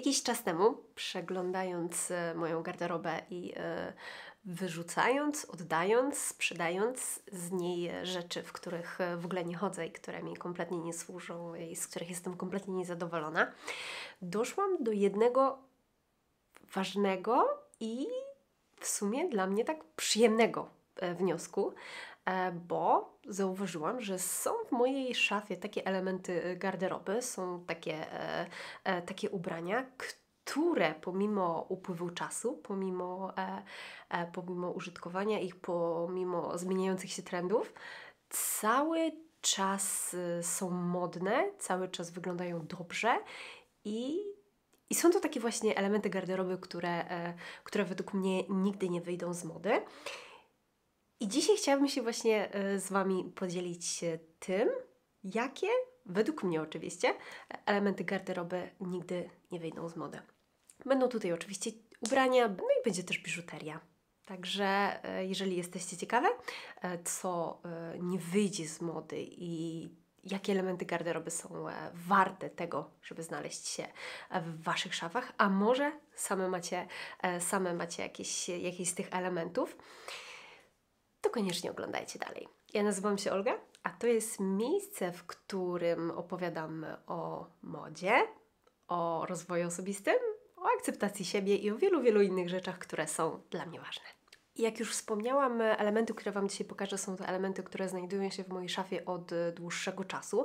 Jakiś czas temu, przeglądając e, moją garderobę i e, wyrzucając, oddając, sprzedając z niej rzeczy, w których e, w ogóle nie chodzę i które mi kompletnie nie służą i z których jestem kompletnie niezadowolona, doszłam do jednego ważnego i w sumie dla mnie tak przyjemnego wniosku, bo zauważyłam, że są w mojej szafie takie elementy garderoby, są takie, takie ubrania, które pomimo upływu czasu, pomimo, pomimo użytkowania ich, pomimo zmieniających się trendów, cały czas y, są modne, cały czas wyglądają dobrze i i są to takie właśnie elementy garderoby, które, które według mnie nigdy nie wyjdą z mody. I dzisiaj chciałabym się właśnie e, z Wami podzielić tym, jakie, według mnie oczywiście, elementy garderoby nigdy nie wyjdą z mody. Będą tutaj oczywiście ubrania, no i będzie też biżuteria. Także e, jeżeli jesteście ciekawe, e, co nie wyjdzie z mody i jakie elementy garderoby są warte tego, żeby znaleźć się w Waszych szafach, a może same macie, same macie jakieś, jakieś z tych elementów, to koniecznie oglądajcie dalej. Ja nazywam się Olga, a to jest miejsce, w którym opowiadam o modzie, o rozwoju osobistym, o akceptacji siebie i o wielu, wielu innych rzeczach, które są dla mnie ważne. Jak już wspomniałam, elementy, które Wam dzisiaj pokażę, są to elementy, które znajdują się w mojej szafie od dłuższego czasu.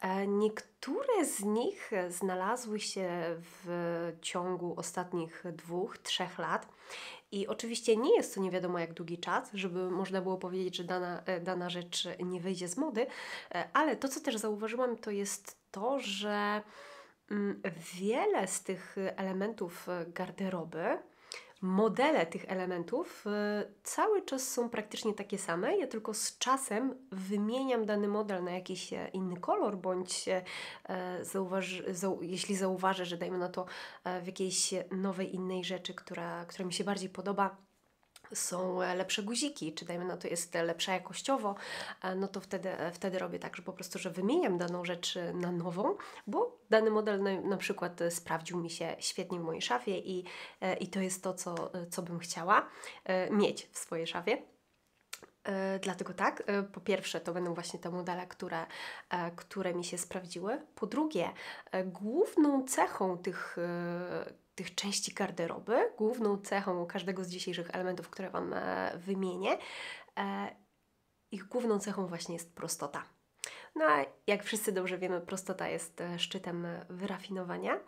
E, niektóre z nich znalazły się w ciągu ostatnich dwóch, trzech lat i oczywiście nie jest to nie wiadomo jak długi czas, żeby można było powiedzieć, że dana, e, dana rzecz nie wyjdzie z mody, e, ale to, co też zauważyłam, to jest to, że mm, wiele z tych elementów garderoby modele tych elementów e, cały czas są praktycznie takie same. Ja tylko z czasem wymieniam dany model na jakiś e, inny kolor, bądź e, zau, jeśli zauważę, że dajmy na to w jakiejś nowej, innej rzeczy, która, która mi się bardziej podoba, są lepsze guziki, czy dajmy na to jest lepsza jakościowo, e, no to wtedy, e, wtedy robię tak, że po prostu, że wymieniam daną rzecz na nową, bo dany model na, na przykład sprawdził mi się świetnie w mojej szafie i, e, i to jest to, co, co bym chciała mieć w swojej szafie. Dlatego tak, po pierwsze to będą właśnie te modele, które, które mi się sprawdziły. Po drugie, główną cechą tych, tych części garderoby, główną cechą każdego z dzisiejszych elementów, które Wam e, wymienię, e, ich główną cechą właśnie jest prostota. No a jak wszyscy dobrze wiemy, prostota jest e, szczytem wyrafinowania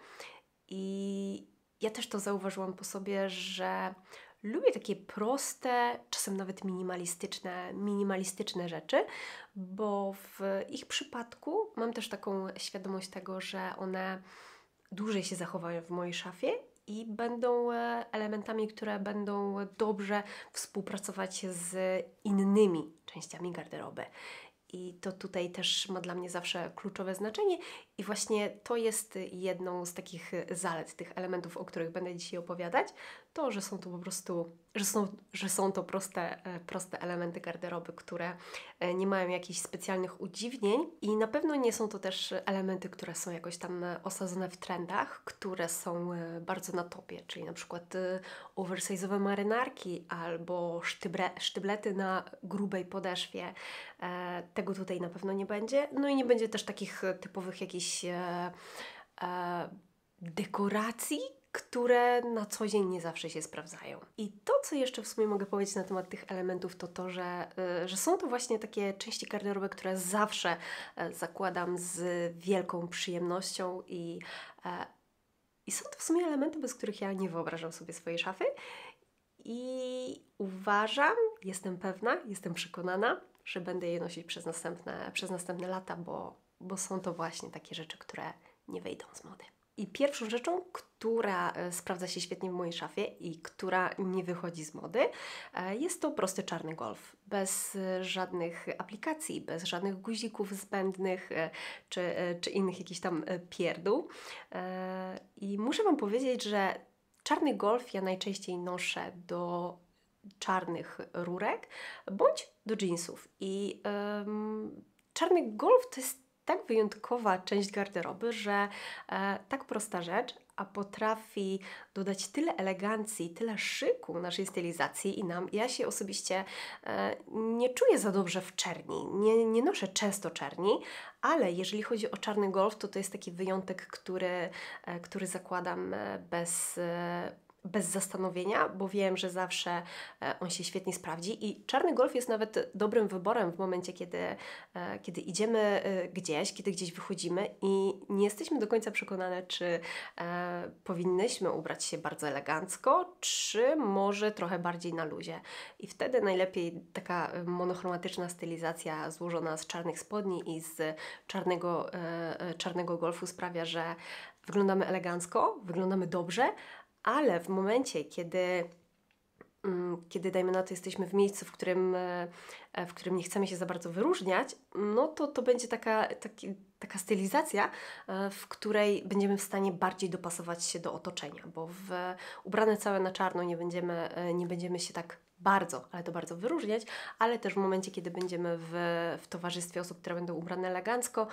i ja też to zauważyłam po sobie, że lubię takie proste, czasem nawet minimalistyczne, minimalistyczne rzeczy, bo w ich przypadku mam też taką świadomość tego, że one dłużej się zachowają w mojej szafie i będą e, elementami, które będą dobrze współpracować z innymi częściami garderoby. I to tutaj też ma dla mnie zawsze kluczowe znaczenie, i właśnie to jest jedną z takich zalet tych elementów, o których będę dzisiaj opowiadać, to, że są to po prostu, że są, że są to proste, e, proste elementy garderoby, które e, nie mają jakichś specjalnych udziwnień i na pewno nie są to też elementy, które są jakoś tam osadzone w trendach, które są e, bardzo na topie, czyli na przykład oversize'owe marynarki albo sztybre, sztyblety na grubej podeszwie. Tego tutaj na pewno nie będzie. No i nie będzie też takich typowych jakichś dekoracji, które na co dzień nie zawsze się sprawdzają. I to, co jeszcze w sumie mogę powiedzieć na temat tych elementów, to to, że, y, że są to właśnie takie części garderoby, które zawsze e, zakładam z wielką przyjemnością i, e, i są to w sumie elementy, bez których ja nie wyobrażam sobie swojej szafy. I uważam, jestem pewna, jestem przekonana, że będę je nosić przez następne, przez następne lata, bo, bo są to właśnie takie rzeczy, które nie wejdą z mody. I pierwszą rzeczą, która e, sprawdza się świetnie w mojej szafie i która nie wychodzi z mody, e, jest to prosty czarny golf. Bez e, żadnych aplikacji, bez żadnych guzików zbędnych czy, czy innych jakichś tam pierdół. I muszę Wam powiedzieć, że czarny golf ja najczęściej noszę do czarnych rurek bądź do jeansów. I um, czarny golf to jest tak wyjątkowa część garderoby, że e, tak prosta rzecz, a potrafi dodać tyle elegancji, tyle szyku naszej stylizacji i nam. Ja się osobiście e, nie czuję za dobrze w czerni, nie, nie noszę często czerni, ale jeżeli chodzi o czarny golf, to to jest taki wyjątek, który, e, który zakładam e, bez, e, bez zastanowienia, bo wiem, że zawsze e, on się świetnie sprawdzi i czarny golf jest nawet dobrym wyborem w momencie, kiedy, e, kiedy idziemy e, gdzieś, kiedy gdzieś wychodzimy i nie jesteśmy do końca przekonane, czy powinnyśmy ubrać się bardzo elegancko, czy może trochę bardziej na luzie. I wtedy najlepiej taka monochromatyczna stylizacja złożona z czarnych spodni i z czarnego, czarnego golfu sprawia, że wyglądamy elegancko, wyglądamy dobrze, ale w momencie, kiedy, mm, kiedy dajmy na to, jesteśmy w miejscu, w którym, e, w którym nie chcemy się za bardzo wyróżniać, no to to będzie taka, taki, taka stylizacja, e, w której będziemy w stanie bardziej dopasować się do otoczenia, bo w, ubrane całe na czarno nie będziemy, e, nie będziemy się tak bardzo, ale to bardzo wyróżniać, ale też w momencie, kiedy będziemy w, w towarzystwie osób, które będą ubrane elegancko,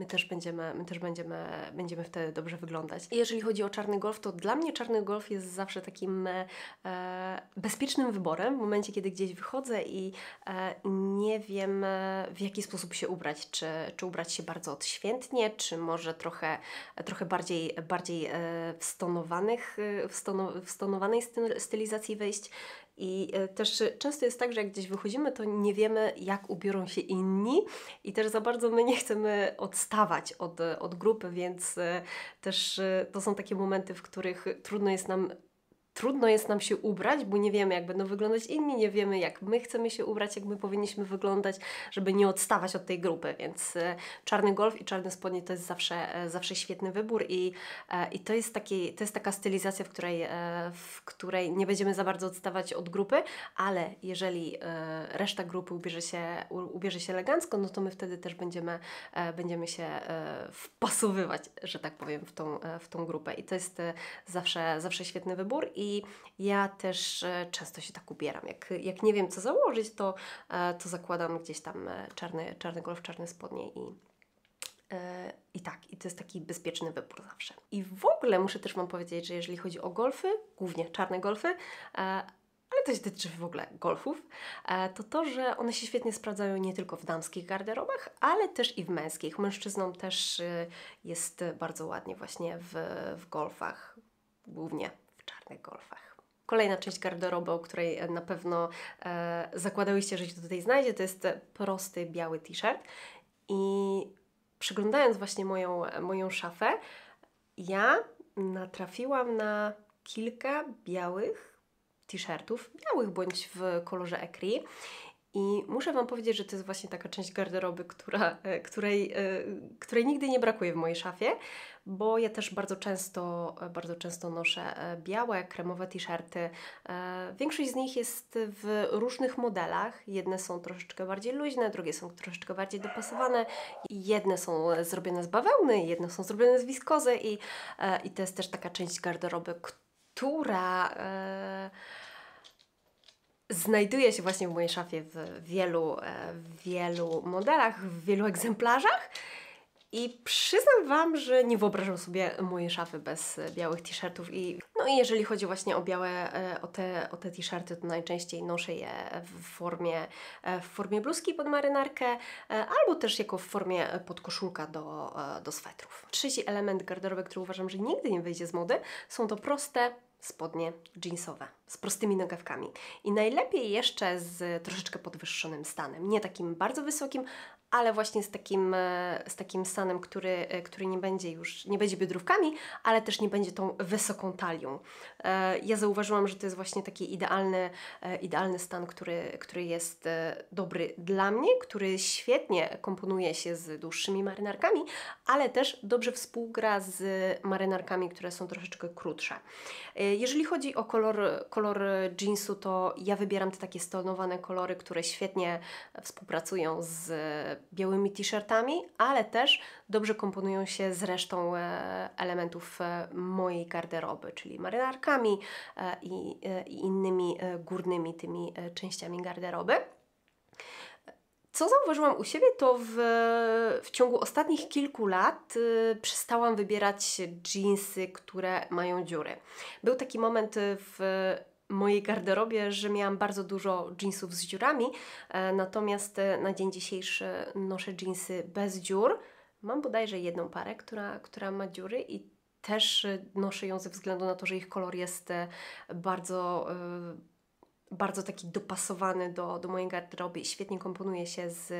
my też będziemy, my też będziemy, będziemy wtedy dobrze wyglądać. I jeżeli chodzi o czarny golf, to dla mnie czarny golf jest zawsze takim e, bezpiecznym wyborem w momencie, kiedy gdzieś wychodzę i e, nie wiem e, w jaki sposób się ubrać. Czy, czy ubrać się bardzo odświętnie, czy może trochę, trochę bardziej, bardziej e, w, stonowanych, e, w, stono, w stonowanej stylizacji wejść. I e, też często jest tak, że jak gdzieś wychodzimy, to nie wiemy, jak ubiorą się inni, i też za bardzo my nie chcemy odstawać od, od grupy, więc e, też e, to są takie momenty, w których trudno jest nam trudno jest nam się ubrać, bo nie wiemy, jak będą wyglądać inni, nie wiemy, jak my chcemy się ubrać, jak my powinniśmy wyglądać, żeby nie odstawać od tej grupy. Więc e, czarny golf i czarne spodnie to jest zawsze, e, zawsze świetny wybór i, e, i to, jest taki, to jest taka stylizacja, w której, w której nie będziemy za bardzo odstawać od grupy, ale jeżeli reszta grupy ubierze się, ubierze się elegancko, no to my wtedy też będziemy, będziemy się wpasowywać, że tak powiem, w tą, w tą grupę. I to jest zawsze, zawsze świetny wybór i ja też e, często się tak ubieram. Jak, jak nie wiem, co założyć, to, e, to zakładam gdzieś tam e, czarny, czarny golf, czarne spodnie i, i tak, i to jest taki bezpieczny wybór zawsze. I w ogóle muszę też Wam powiedzieć, że jeżeli chodzi o golfy, głównie czarne golfy, ale to się tyczy w ogóle golfów, to to, że one się świetnie sprawdzają nie tylko w damskich garderobach, ale też i w męskich. Mężczyznom też jest bardzo ładnie właśnie w, w golfach, głównie golfach. Kolejna część garderoby, o której na pewno e, zakładałyście, że się tutaj znajdzie, to jest prosty biały t-shirt. I przyglądając właśnie moją, moją szafę, ja natrafiłam na kilka białych t-shirtów, białych bądź w kolorze ecri. I muszę Wam powiedzieć, że to jest właśnie taka część garderoby, która, e, której, e, której nigdy nie brakuje w mojej szafie, bo ja też bardzo często, bardzo często noszę e, białe, kremowe t-shirty. E, większość z nich jest w różnych modelach. Jedne są troszeczkę bardziej luźne, drugie są troszeczkę bardziej dopasowane. Jedne są zrobione z bawełny, jedne są zrobione z wiskozy i, e, i to jest też taka część garderoby, która znajduje się właśnie w mojej szafie w wielu, w wielu modelach, w wielu egzemplarzach. I przyznam Wam, że nie wyobrażam sobie mojej szafy bez białych t-shirtów i no i jeżeli chodzi właśnie o białe, e, o te, o te t-shirty, to najczęściej noszę je w formie, e, w formie bluzki pod marynarkę e, albo też jako w formie podkoszulka do, do swetrów. Trzeci element garderoby, który uważam, że nigdy nie wyjdzie z mody, są to proste, spodnie jeansowe z prostymi nogawkami. I najlepiej jeszcze z troszeczkę podwyższonym stanem. Nie takim bardzo wysokim, ale właśnie z takim, e, z takim stanem, który, e, który nie będzie już, nie będzie biodrówkami, ale też nie będzie tą wysoką talią. E, ja zauważyłam, że to jest właśnie taki idealny, idealny stan, który, który jest dobry dla mnie, który świetnie komponuje się z dłuższymi marynarkami, ale też dobrze współgra z marynarkami, które są troszeczkę krótsze. Jeżeli chodzi o kolor, kolor jeansu, to ja wybieram te takie stonowane kolory, które świetnie współpracują z białymi t-shirtami, ale też dobrze komponują się z resztą e, elementów e, mojej garderoby, czyli marynarkami e, i, i innymi górnymi tymi częściami garderoby. co zauważyłam u siebie, to w, w ciągu ostatnich kilku lat y, przestałam wybierać jeansy, które mają dziury. Był taki moment w mojej garderobie, że miałam bardzo dużo jeansów z dziurami, e, natomiast e, na dzień dzisiejszy noszę jeansy bez dziur. Mam bodajże jedną parę, która, która ma dziury i też e, noszę ją ze względu na to, że ich kolor jest bardzo, bardzo taki dopasowany do, do mojej garderoby i świetnie komponuje się z,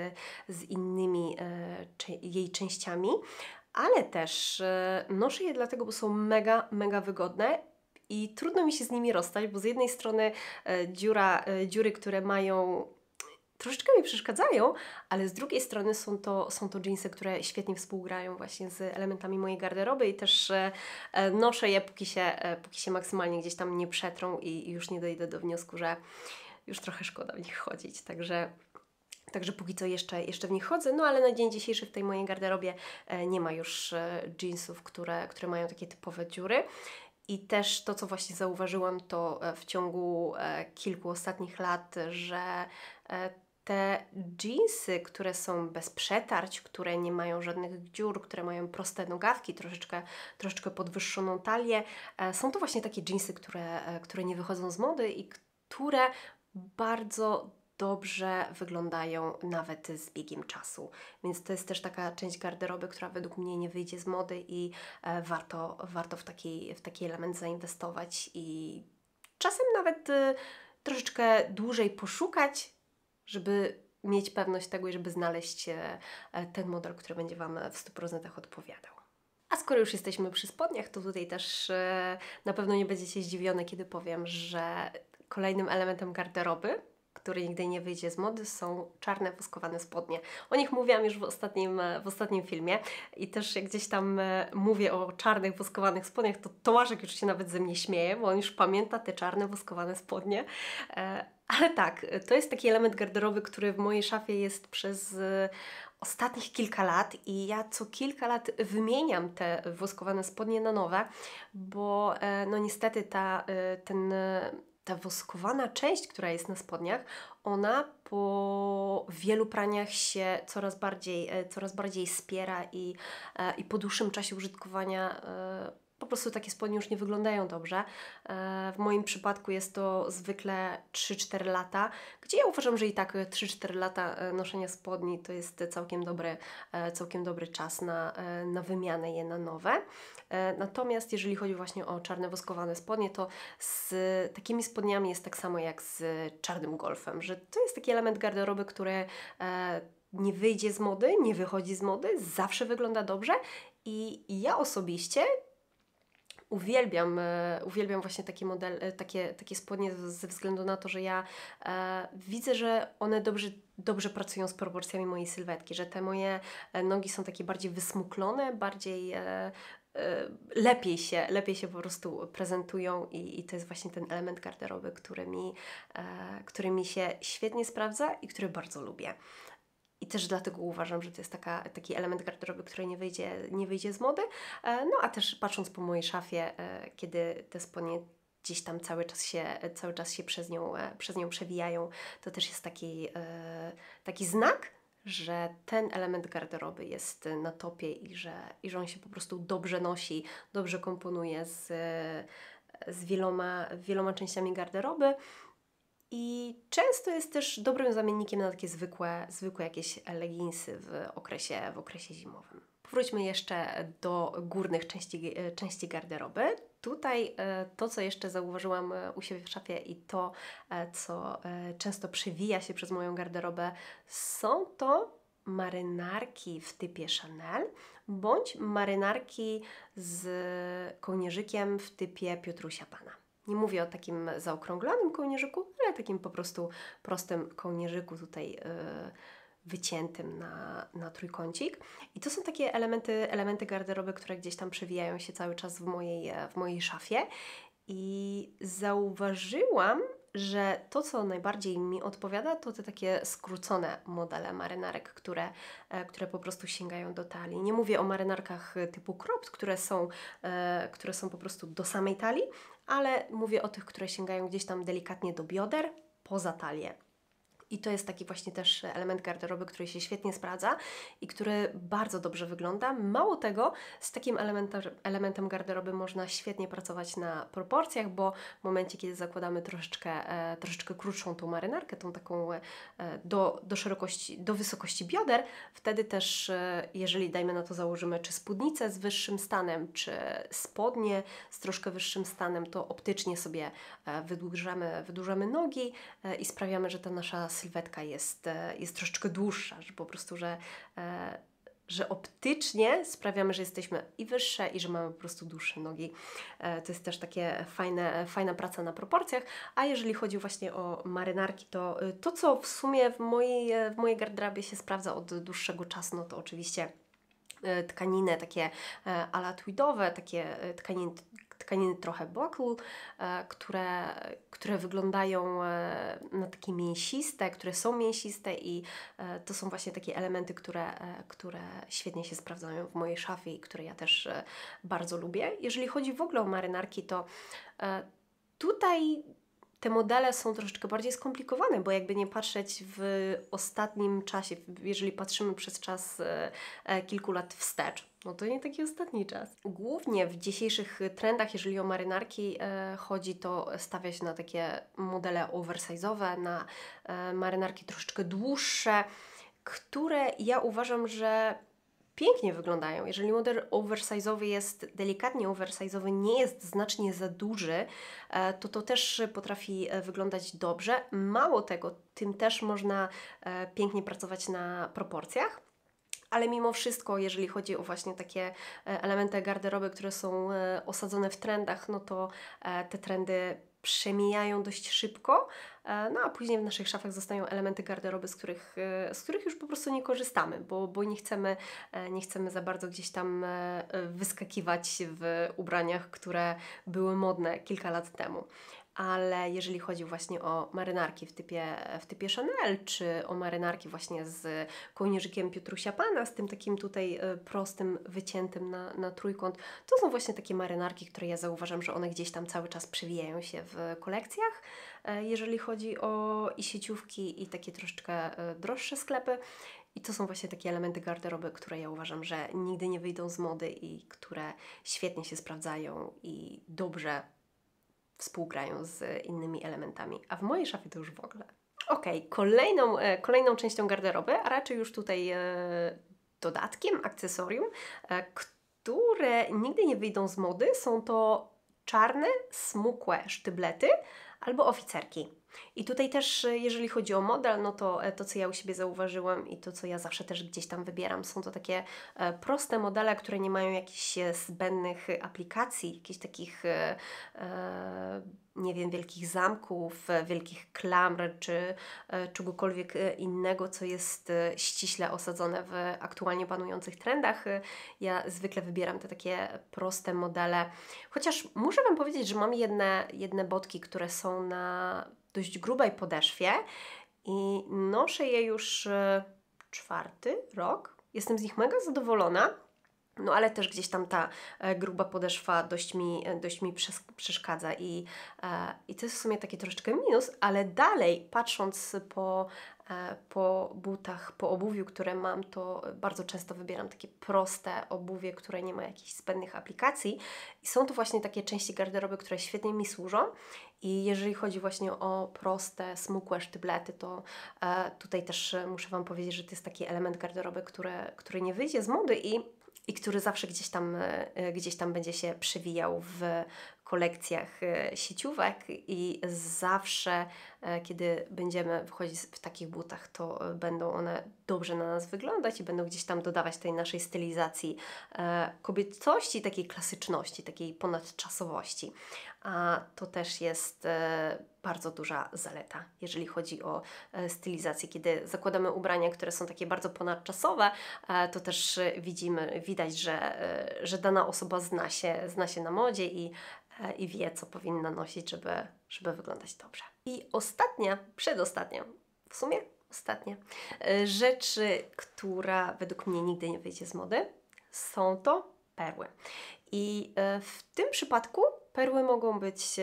z innymi jej częściami. Ale też noszę je dlatego, bo są mega, mega wygodne i trudno mi się z nimi rozstać, bo z jednej strony dziura, dziury, które mają troszeczkę mi przeszkadzają, ale z drugiej strony są to, są to jeansy, które świetnie współgrają właśnie z elementami mojej garderoby i też e, e, noszę je, póki się, e, póki się maksymalnie gdzieś tam nie przetrą i, już nie dojdę do wniosku, że już trochę szkoda w nich chodzić. Także Także póki co jeszcze, jeszcze w nich chodzę, no ale na dzień dzisiejszy w tej mojej garderobie e, nie ma już e, jeansów, które, które mają takie typowe dziury. I też to, co właśnie zauważyłam, to w ciągu kilku ostatnich lat, że te jeansy, które są bez przetarć, które nie mają żadnych dziur, które mają proste nogawki, troszeczkę, troszeczkę podwyższoną talię, e, są to właśnie takie jeansy, które, e, które nie wychodzą z mody i które bardzo dobrze wyglądają nawet z biegiem czasu. Więc to jest też taka część garderoby, która według mnie nie wyjdzie z mody i e, warto, warto w, taki, w taki element zainwestować i czasem nawet troszeczkę dłużej poszukać, żeby mieć pewność tego i żeby znaleźć e, ten model, który będzie Wam w 100% odpowiadał. A skoro już jesteśmy przy spodniach, to tutaj też e, na pewno nie będziecie zdziwione, kiedy powiem, że kolejnym elementem garderoby który nigdy nie wyjdzie z mody, są czarne woskowane spodnie. O nich mówiłam już w ostatnim, w ostatnim filmie i też jak gdzieś tam e, mówię o czarnych woskowanych spodniach, to Tołaszek już się nawet ze mnie śmieje, bo on już pamięta te czarne woskowane spodnie. E, ale tak, to jest taki element garderoby, który w mojej szafie jest przez e, ostatnich kilka lat i ja co kilka lat wymieniam te woskowane spodnie na nowe, bo no niestety ta, ten ta woskowana część, która jest na spodniach, ona po wielu praniach się coraz bardziej, e, coraz bardziej spiera i, e, i po dłuższym czasie użytkowania e, po prostu takie spodnie już nie wyglądają dobrze. W moim przypadku jest to zwykle 3-4 lata, gdzie ja uważam, że i tak 3-4 lata noszenia spodni to jest całkiem dobry, całkiem dobry czas na, na wymianę je na nowe. E, natomiast jeżeli chodzi właśnie o czarne woskowane spodnie, to z takimi spodniami jest tak samo jak z czarnym golfem, że to jest taki element garderoby, który e, nie wyjdzie z mody, nie wychodzi z mody, zawsze wygląda dobrze i ja osobiście uwielbiam, e, uwielbiam właśnie takie model, takie, takie spodnie ze względu na to, że ja e, widzę, że one dobrze, dobrze pracują z proporcjami mojej sylwetki, że te moje nogi są takie bardziej wysmuklone, bardziej e, Y, lepiej się, lepiej się po prostu prezentują i, i to jest właśnie ten element garderoby, który mi, e, który mi się świetnie sprawdza i który bardzo lubię. I też dlatego uważam, że to jest taka, taki element garderoby, który nie wyjdzie, nie wyjdzie z mody. E, no a też patrząc po mojej szafie, e, kiedy te spodnie gdzieś tam cały czas się, cały czas się przez, nią, e, przez nią przewijają, to też jest taki, taki znak, że ten element garderoby jest na topie i że, i że on się po prostu dobrze nosi, dobrze komponuje z, z wieloma, wieloma częściami garderoby. I często jest też dobrym zamiennikiem na takie zwykłe, zwykłe jakieś leginsy w okresie, w okresie zimowym. Wróćmy jeszcze do górnych części, części garderoby. Tutaj e, to, co jeszcze zauważyłam e, u siebie w szafie i to, e, co często przewija się przez moją garderobę, są to marynarki w typie Chanel bądź marynarki z kołnierzykiem w typie Piotrusia Pana. Nie mówię o takim zaokrąglonym kołnierzyku, ale takim po prostu prostym kołnierzyku tutaj yy, wyciętym na, na trójkącik. I to są takie elementy, elementy garderoby, które gdzieś tam przewijają się cały czas w mojej, w mojej szafie. I zauważyłam, że to, co najbardziej mi odpowiada, to te takie skrócone modele marynarek, które, e, które po prostu sięgają do talii. Nie mówię o marynarkach typu cropped, które są, e, które są po prostu do samej talii, ale mówię o tych, które sięgają gdzieś tam delikatnie do bioder, poza talię. I to jest taki właśnie też element garderoby, który się świetnie sprawdza i który bardzo dobrze wygląda. Mało tego, z takim elementem, garderoby można świetnie pracować na proporcjach, bo w momencie, kiedy zakładamy troszeczkę, e, troszeczkę krótszą tą marynarkę, tą taką e, do, do szerokości, do wysokości bioder, wtedy też, e, jeżeli dajmy na to założymy, czy spódnicę z wyższym stanem, czy spodnie z troszkę wyższym stanem, to optycznie sobie e, wydłużamy, wydłużamy nogi e, i sprawiamy, że ta nasza sylwetka jest, e, jest troszeczkę dłuższa, że po prostu, że że optycznie sprawiamy, że jesteśmy i wyższe i że mamy po prostu dłuższe nogi. To jest też takie fajne, fajna praca na proporcjach. A jeżeli chodzi właśnie o marynarki, to to, co w sumie w mojej, w mojej garderobie się sprawdza od dłuższego czasu, no to oczywiście tkaniny takie ala tweedowe, takie tkaniny tkaniny trochę buckle, e, które, które wyglądają e, na takie mięsiste, które są mięsiste i e, to są właśnie takie elementy, które, które świetnie się sprawdzają w mojej szafie i które ja też bardzo lubię. Jeżeli chodzi w ogóle o marynarki, to tutaj te modele są troszeczkę bardziej skomplikowane, bo jakby nie patrzeć w ostatnim czasie, jeżeli patrzymy przez czas kilku lat wstecz, no to nie taki ostatni czas. Głównie w dzisiejszych trendach, jeżeli o marynarki e, chodzi, to stawia się na takie modele oversize'owe, na e, marynarki troszeczkę dłuższe, które ja uważam, że pięknie wyglądają. Jeżeli model oversize'owy jest delikatnie oversize'owy, nie jest znacznie za duży, e, to to też potrafi e, wyglądać dobrze. Mało tego, tym też można e, pięknie pracować na proporcjach ale mimo wszystko, jeżeli chodzi o właśnie takie e, elementy garderoby, które są e, osadzone w trendach, no to e, te trendy przemijają dość szybko, no a później w naszych szafach zostają elementy garderoby, z których, z których już po prostu nie korzystamy, bo, bo nie, chcemy, nie chcemy za bardzo gdzieś tam wyskakiwać w ubraniach, które były modne kilka lat temu ale jeżeli chodzi właśnie o marynarki w typie, w typie Chanel, czy o marynarki właśnie z kołnierzykiem Piotrusia Pana, z tym takim tutaj e, prostym, wyciętym na, na trójkąt, to są właśnie takie marynarki, które ja zauważam, że one gdzieś tam cały czas przewijają się w kolekcjach, e, jeżeli chodzi o i sieciówki, i takie troszeczkę e, droższe sklepy. I to są właśnie takie elementy garderoby, które ja uważam, że nigdy nie wyjdą z mody i które świetnie się sprawdzają i dobrze współgrają z innymi elementami, a w mojej szafie to już w ogóle. Ok, kolejną, e, kolejną częścią garderoby, a raczej już tutaj e, dodatkiem, akcesorium, e, które nigdy nie wyjdą z mody, są to czarne, smukłe sztyblety albo oficerki. I tutaj też, e, jeżeli chodzi o model, no to e, to, co ja u siebie zauważyłam i to, co ja zawsze też gdzieś tam wybieram, są to takie e, proste modele, które nie mają jakichś zbędnych aplikacji, jakichś takich, nie wiem, wielkich zamków, wielkich klamr czy czegokolwiek innego, co jest ściśle osadzone w aktualnie panujących trendach. Ja zwykle wybieram te takie proste modele, chociaż muszę Wam powiedzieć, że mam jedne, jedne botki, które są na dość grubej podeszwie i noszę je już e, czwarty rok. Jestem z nich mega zadowolona. No ale też gdzieś tam ta e, gruba podeszwa dość mi, e, dość mi przeszkadza i, i to jest w sumie taki troszeczkę minus, ale dalej patrząc po po butach, po obuwiu, które mam, to bardzo często wybieram takie proste obuwie, które nie ma jakichś zbędnych aplikacji. I są to właśnie takie części garderoby, które świetnie mi służą. I jeżeli chodzi właśnie o proste, smukłe sztyblety, to e, tutaj też muszę Wam powiedzieć, że to jest taki element garderoby, które, który nie wyjdzie z mody i i który zawsze gdzieś tam, e, gdzieś tam będzie się przewijał w kolekcjach e, sieciówek i zawsze, e, kiedy będziemy wchodzić w takich butach, to będą one dobrze na nas wyglądać i będą gdzieś tam dodawać tej naszej stylizacji kobiecości, takiej klasyczności, takiej ponadczasowości a to też jest e, bardzo duża zaleta, jeżeli chodzi o e, stylizację. Kiedy zakładamy ubrania, które są takie bardzo ponadczasowe, e, to też widzimy, widać, że, że dana osoba zna się, zna się na modzie i, i wie, co powinna nosić, żeby, żeby wyglądać dobrze. I ostatnia, przedostatnia, w sumie ostatnia rzecz, która według mnie nigdy nie wyjdzie z mody, są to perły. I w tym przypadku Perły mogą być e,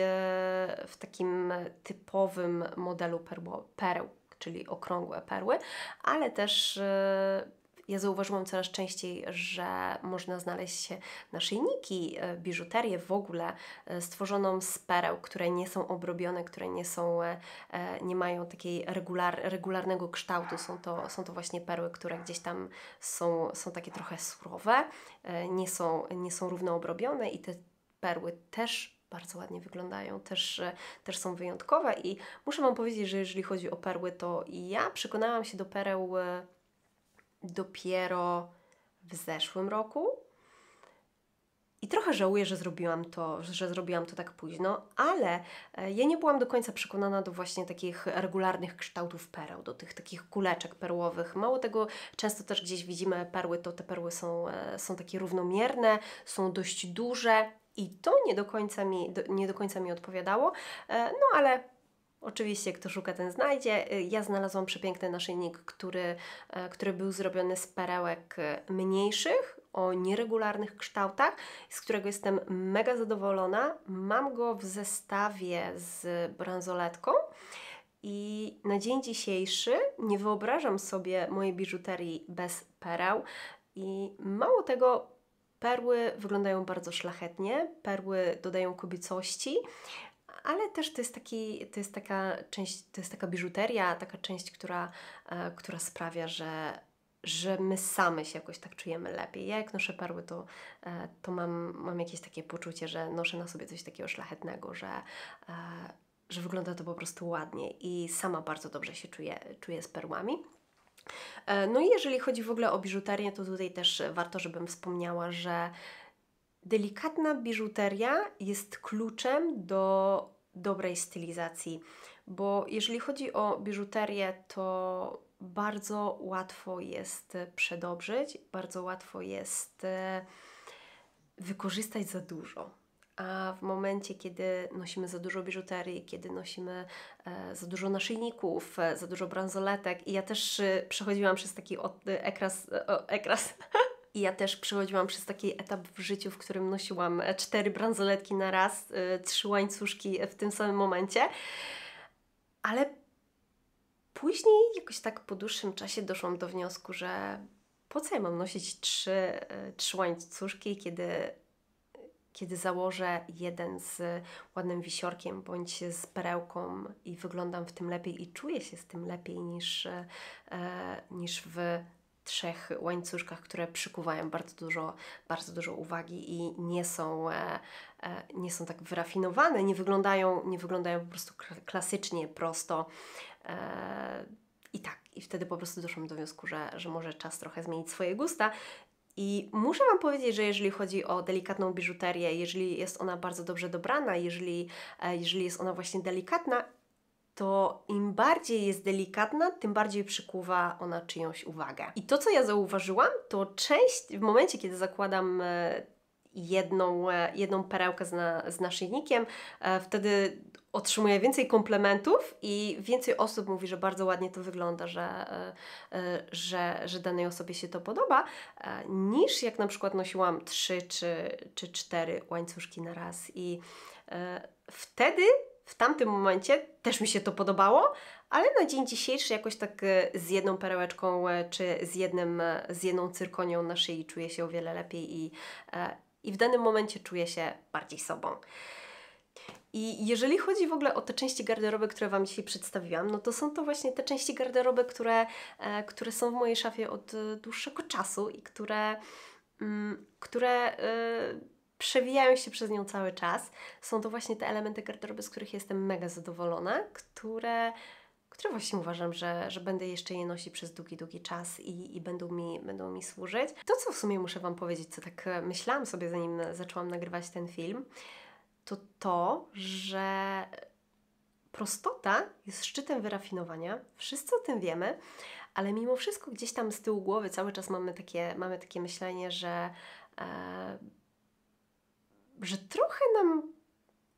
w takim typowym modelu perło, pereł, czyli okrągłe perły, ale też e, ja zauważyłam coraz częściej, że można znaleźć naszyjniki, e, biżuterię w ogóle e, stworzoną z pereł, które nie są obrobione, które nie są, e, nie mają takiej regular, regularnego kształtu. Są to, są to właśnie perły, które gdzieś tam są, są takie trochę surowe, nie są, nie są równo obrobione i te perły też bardzo ładnie wyglądają, też, też są wyjątkowe i muszę Wam powiedzieć, że jeżeli chodzi o perły, to ja przekonałam się do pereł dopiero w zeszłym roku. I trochę żałuję, że zrobiłam to, że zrobiłam to tak późno, ale e, ja nie byłam do końca przekonana do właśnie takich regularnych kształtów pereł, do tych takich kuleczek perłowych. Mało tego, często też gdzieś widzimy perły, to te perły są, e, są takie równomierne, są dość duże i to nie do końca mi, nie do końca mi odpowiadało, e, no ale Oczywiście, kto szuka, ten znajdzie. Y, ja znalazłam przepiękny naszyjnik, który, e, który był zrobiony z perełek e, mniejszych, o nieregularnych kształtach, z którego jestem mega zadowolona. Mam go w zestawie z bransoletką. I na dzień dzisiejszy nie wyobrażam sobie mojej biżuterii bez pereł. I mało tego, perły wyglądają bardzo szlachetnie, perły dodają kobiecości, ale też to jest, taki, to jest taka część, to jest taka biżuteria, taka część, która, e, która sprawia, że, że my same się jakoś tak czujemy lepiej. Ja jak noszę perły, to, e, to mam, mam jakieś takie poczucie, że noszę na sobie coś takiego szlachetnego, że, e, że wygląda to po prostu ładnie i sama bardzo dobrze się czuję, czuję z perłami. No i jeżeli chodzi w ogóle o biżuterię, to tutaj też warto, żebym wspomniała, że Delikatna biżuteria jest kluczem do dobrej stylizacji, bo jeżeli chodzi o biżuterię, to bardzo łatwo jest przedobrzyć, bardzo łatwo jest e, wykorzystać za dużo. A w momencie, kiedy nosimy za dużo biżuterii, kiedy nosimy e, za dużo naszyjników, e, za dużo bransoletek, i ja też przechodziłam przez taki ekras, ekras I ja też przechodziłam przez taki etap w życiu, w którym nosiłam e, cztery bransoletki na raz, yy, trzy łańcuszki w tym samym momencie. Ale później jakoś tak po dłuższym czasie doszłam do wniosku, że po co ja mam nosić trzy, yy, trzy łańcuszki, kiedy kiedy założę jeden z ładnym wisiorkiem bądź z perełką i wyglądam w tym lepiej i czuję się z tym lepiej niż, e, niż w trzech łańcuszkach, które przykuwają bardzo dużo, bardzo dużo uwagi i nie są, e, e, nie są tak wyrafinowane, nie wyglądają, nie wyglądają po prostu klasycznie, prosto. E, I tak, i wtedy po prostu doszłam do wniosku, że, że może czas trochę zmienić swoje gusta. I muszę Wam powiedzieć, że jeżeli chodzi o delikatną biżuterię, jeżeli jest ona bardzo dobrze dobrana, jeżeli, e, jeżeli jest ona właśnie delikatna, to im bardziej jest delikatna, tym bardziej przykuwa ona czyjąś uwagę. I to, co ja zauważyłam, to część, w momencie, kiedy zakładam e, jedną, e, jedną perełkę z, na, z naszyjnikiem, e, wtedy otrzymuję więcej komplementów i więcej osób mówi, że bardzo ładnie to wygląda, że, że, że danej osobie się to podoba, niż jak na przykład nosiłam trzy czy, czy cztery łańcuszki na raz. I wtedy w tamtym momencie też mi się to podobało, ale na dzień dzisiejszy jakoś tak e, z jedną perełeczką e, czy z, jednym, e, z jedną cyrkonią na szyi czuję się o wiele lepiej i, i w danym momencie czuję się bardziej sobą. I jeżeli chodzi w ogóle o te części garderoby, które Wam dzisiaj przedstawiłam, no to są to właśnie te części garderoby, które, które są w mojej szafie od dłuższego czasu i które, mm, które przewijają się przez nią cały czas. Są to właśnie te elementy garderoby, z których jestem mega zadowolona, które, które właśnie uważam, że, że będę jeszcze je nosić przez długi, długi czas i, i będą, mi, będą mi służyć. To, co w sumie muszę Wam powiedzieć, co tak e, myślałam sobie, zanim zaczęłam nagrywać ten film, to to, że prostota jest szczytem wyrafinowania. Wszyscy o tym wiemy, ale mimo wszystko gdzieś tam z tyłu głowy cały czas mamy takie, mamy takie myślenie, że e, że trochę nam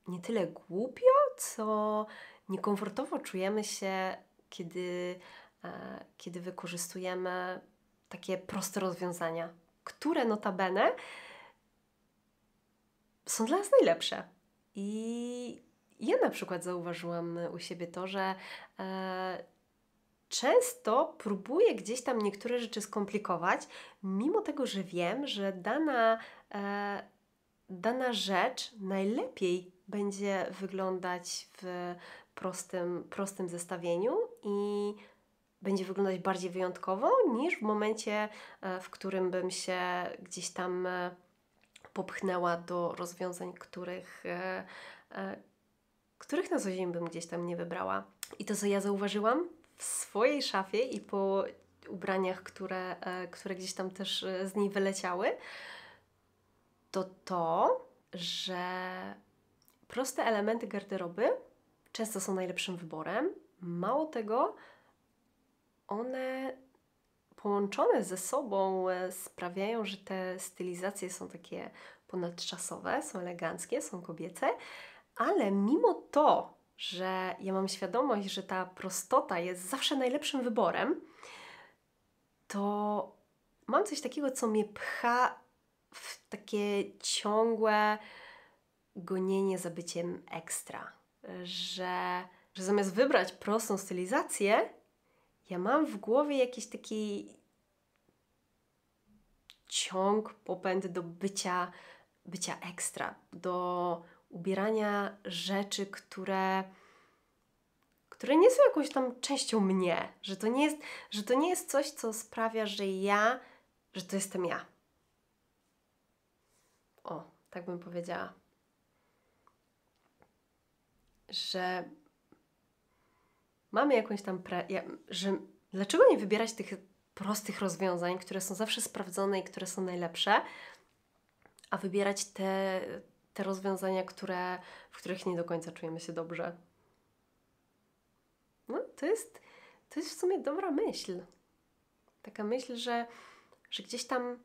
nie tyle głupio, co niekomfortowo czujemy się, kiedy, e, kiedy wykorzystujemy takie proste rozwiązania, które notabene są dla nas najlepsze. I ja na przykład zauważyłam u siebie to, że e, często próbuję gdzieś tam niektóre rzeczy skomplikować, mimo tego, że wiem, że dana, e, dana rzecz najlepiej będzie wyglądać w prostym, prostym zestawieniu i będzie wyglądać bardziej wyjątkowo niż w momencie, e, w którym bym się gdzieś tam e, popchnęła do rozwiązań, których, e, których na co dzień bym gdzieś tam nie wybrała. I to, co ja zauważyłam w swojej szafie i po ubraniach, które, które gdzieś tam też z niej wyleciały, to to, że proste elementy garderoby często są najlepszym wyborem. Mało tego, one połączone ze sobą e, sprawiają, że te stylizacje są takie ponadczasowe, są eleganckie, są kobiece, ale mimo to, że ja mam świadomość, że ta prostota jest zawsze najlepszym wyborem, to mam coś takiego, co mnie pcha w takie ciągłe gonienie za byciem ekstra. Że, że zamiast wybrać prostą stylizację, ja mam w głowie jakiś taki ciąg, popęd do bycia, bycia ekstra, do ubierania rzeczy, które, które nie są jakąś tam częścią mnie, że to nie jest, że to nie jest coś, co sprawia, że ja, że to jestem ja. O, tak bym powiedziała. Że mamy jakąś tam, pre, że dlaczego nie wybierać tych prostych rozwiązań, które są zawsze sprawdzone i które są najlepsze, a wybierać te, te rozwiązania, które, w których nie do końca czujemy się dobrze. No, to jest, to jest w sumie dobra myśl. Taka myśl, że, że gdzieś tam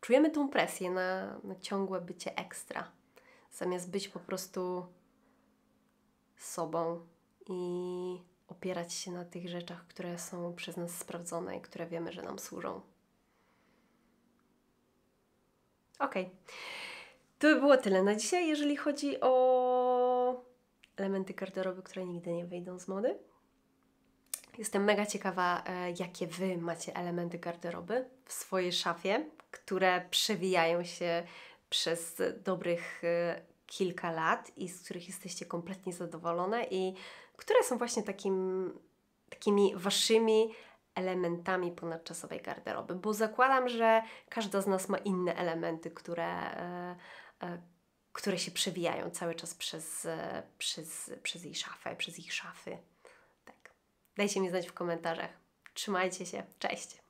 czujemy tą presję na, na ciągłe bycie ekstra, zamiast być po prostu sobą i opierać się na tych rzeczach, które są przez nas sprawdzone i które wiemy, że nam służą. Ok. To by było tyle na dzisiaj, jeżeli chodzi o elementy garderoby, które nigdy nie wyjdą z mody. Jestem mega ciekawa, e, jakie Wy macie elementy garderoby w swojej szafie, które przewijają się przez dobrych e, kilka lat i z których jesteście kompletnie zadowolone i które są właśnie takim, takimi waszymi elementami ponadczasowej garderoby, bo zakładam, że każda z nas ma inne elementy, które, e, które się przewijają cały czas przez, przez, przez jej szafę, przez ich szafy. Dajcie mi znać w komentarzach. Trzymajcie się. Cześć!